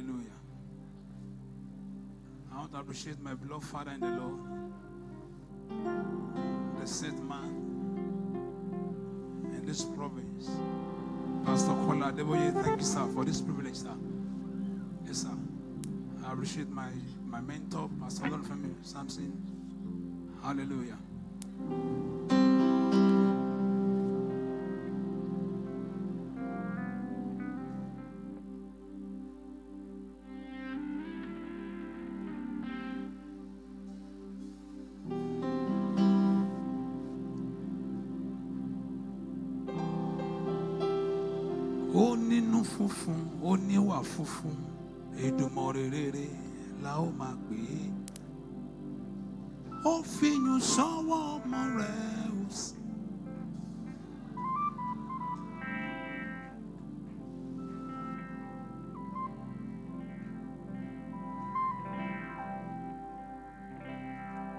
Hallelujah. I want to appreciate my beloved Father in the Lord, the saint man in this province. Pastor Kola thank you, sir, for this privilege, sir. Yes, sir. I appreciate my, my mentor, Pastor Don Samson. Hallelujah. Ó nínú funfun ó níwà funfun. Èdùmàrè rere la ó máa pè é. Ó fiyùn sọ́wọ́ ọmọ rẹ̀ ó sì.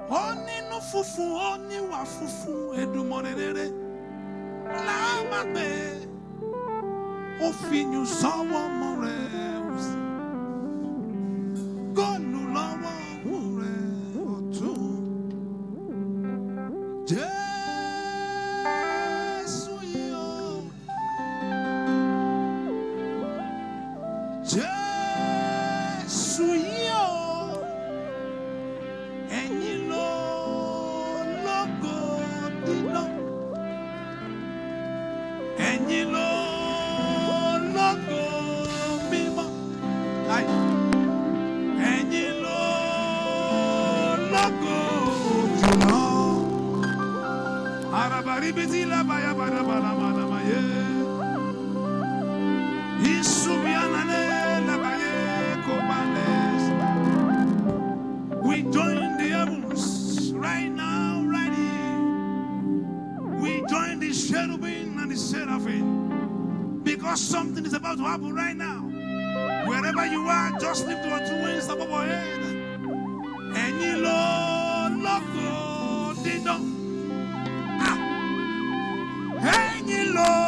ó nínú funfun ó níwà funfun. Èdùmàrè rere la ó máa pè é o fi nyusɔwɔmɔ. Arabaribiti labaya barabalamaye. Isubianale labaye kobales. We join the heavens right now, here. We join the cherubim and the seraphim because something is about to happen right now. Wherever you are, just lift your two wings above your head. Ẹ̀yin ló lógo dídán. Ah! yín.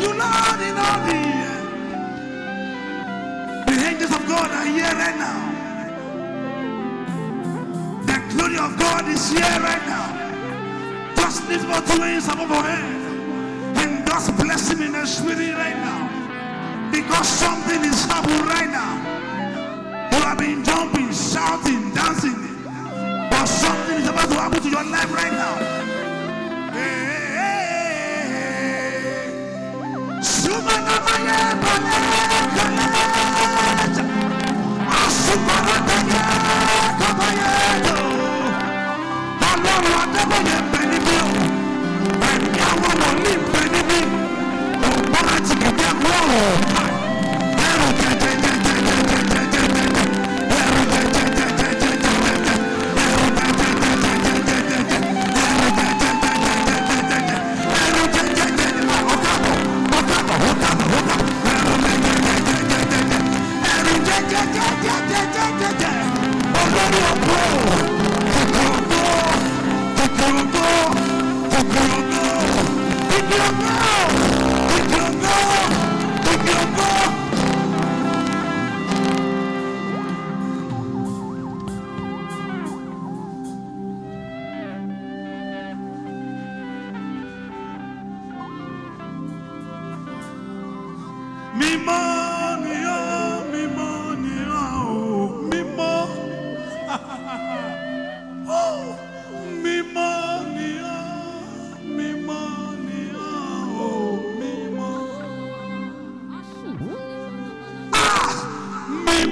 You, Lord, in all the earth? The angels of God are here right now. The glory of God is here right now. Just lift up two hands above your head and just bless him in the spirit right now. Because something is happening right now. You have been jumping, shouting, dancing. But something is about to happen to your life right now. Hey, Shumana Maye Bale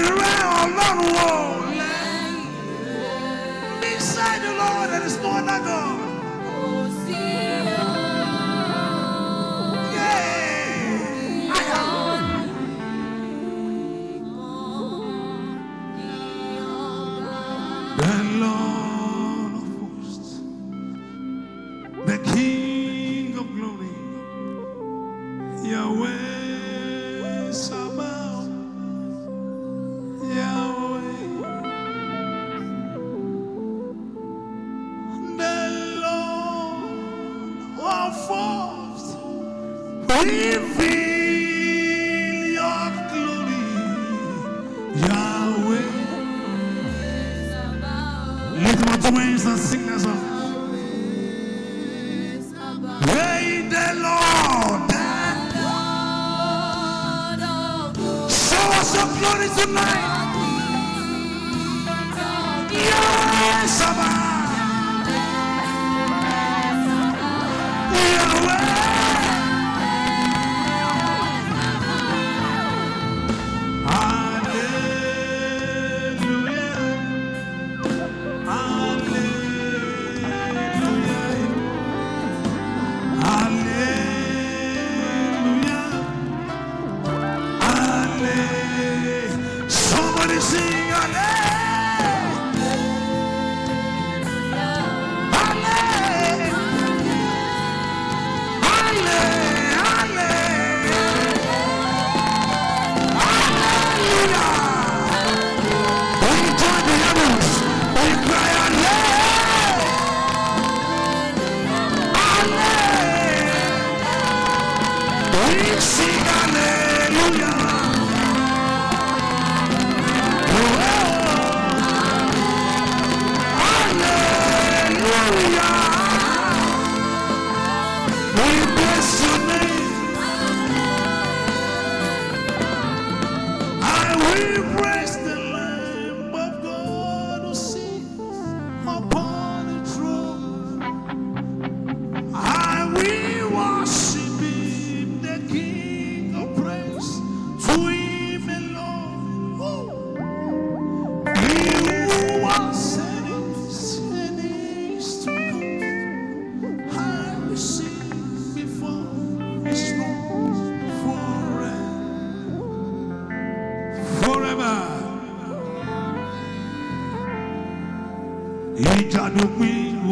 around on the wall. Beside the Lord, there is no other. Leave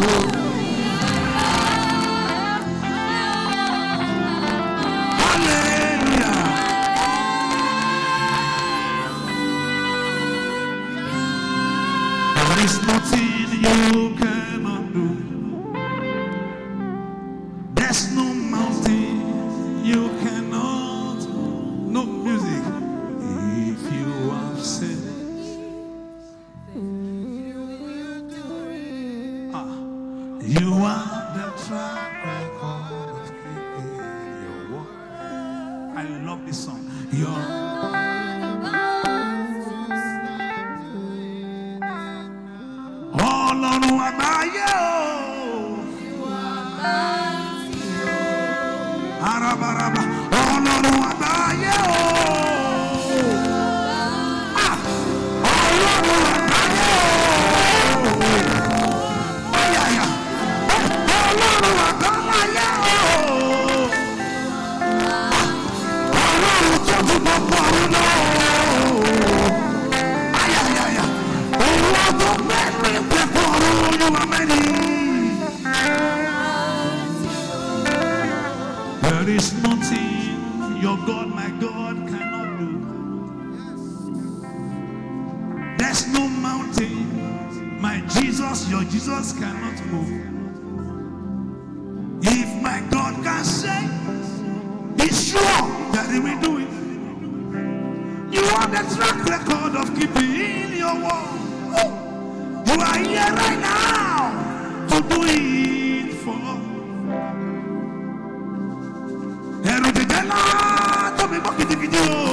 Ooh. You are the track record of keeping your word. I love this song. Your have the track record of keeping your word. You are here right now to do it for us. Ẹ̀rù ti jẹ́ náà tóbi gbọ́ kìtìkìtì o.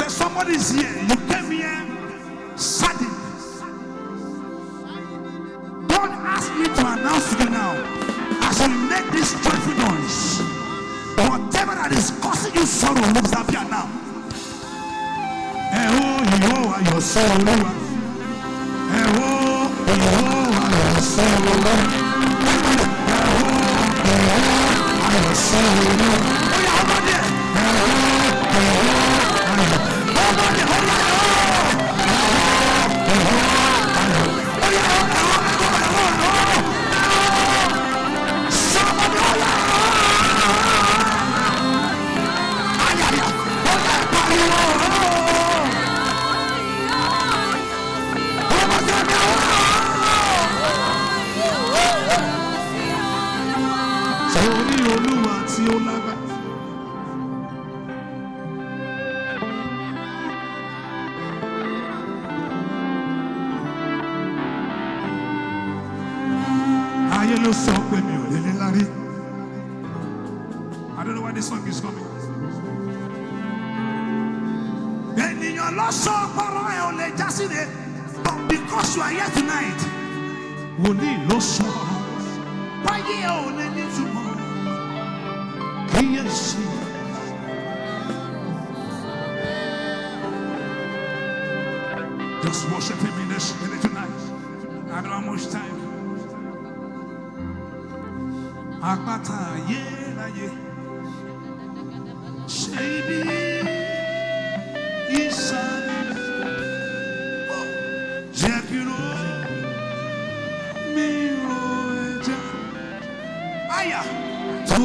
Say somebody's here. You came here sudden. God asked me to announce to you now. As we make this joyful noise, whatever that is causing you sorrow now. Eh, oh. Eh, oh. Eh, oh, yá, ọmọdé. Eh, oh, ló oh, lárí. I don't know why this song is coming. Ènìyàn lọ sọ ọpọlọ ẹ ò lè já sí de. But because you are here tonight, wòlíì ló sọ. Báyé ẹ ò lè ní túmọ̀. Kíyèsí. Just worship him in this minute tonight. I don't have much time. Àpáta ayérayé ṣe ibi ìsàlẹ̀ jẹ́ ẹja. Àyà tó